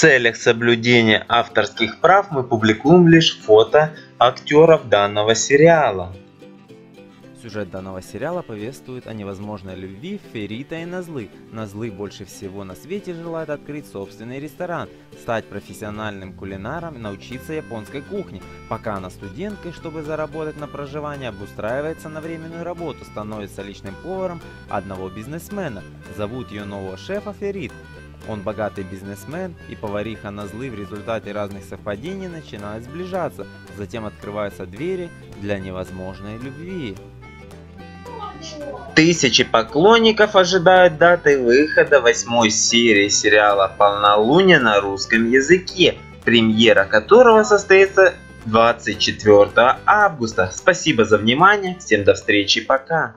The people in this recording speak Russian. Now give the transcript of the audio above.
целях соблюдения авторских прав мы публикуем лишь фото актеров данного сериала. Сюжет данного сериала повествует о невозможной любви Ферита и Назлы. Назлы больше всего на свете желает открыть собственный ресторан, стать профессиональным кулинаром научиться японской кухне. Пока она студенткой, чтобы заработать на проживание, обустраивается на временную работу, становится личным поваром одного бизнесмена. Зовут ее нового шефа Ферит. Он богатый бизнесмен, и повариха Назлы в результате разных совпадений начинают сближаться. Затем открываются двери для невозможной любви. Тысячи поклонников ожидают даты выхода восьмой серии сериала «Полнолуние» на русском языке, премьера которого состоится 24 августа. Спасибо за внимание, всем до встречи, пока.